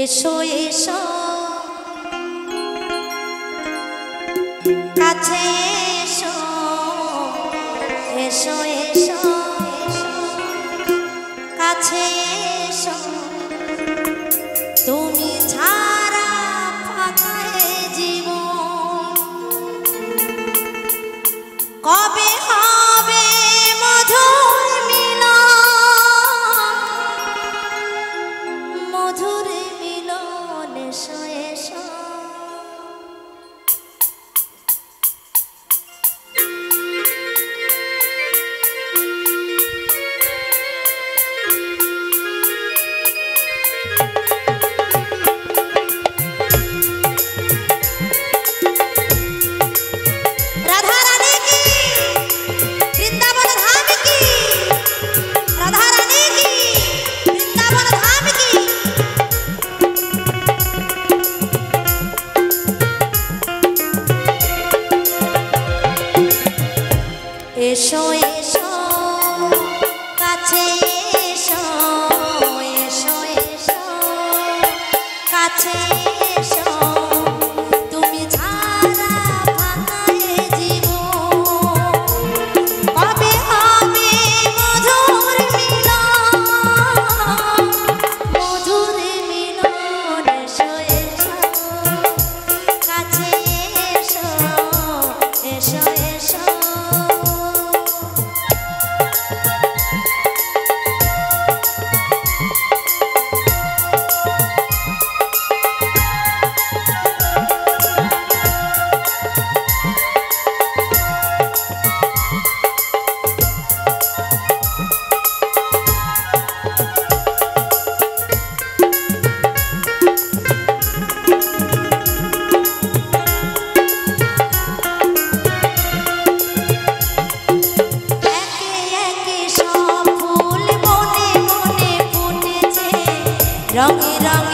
এসো এসো। কাছে এসো এসো এসো কাছে এসো। তুমি ছাড়া পাতায় জীবন। কবে showing রঙে রঙ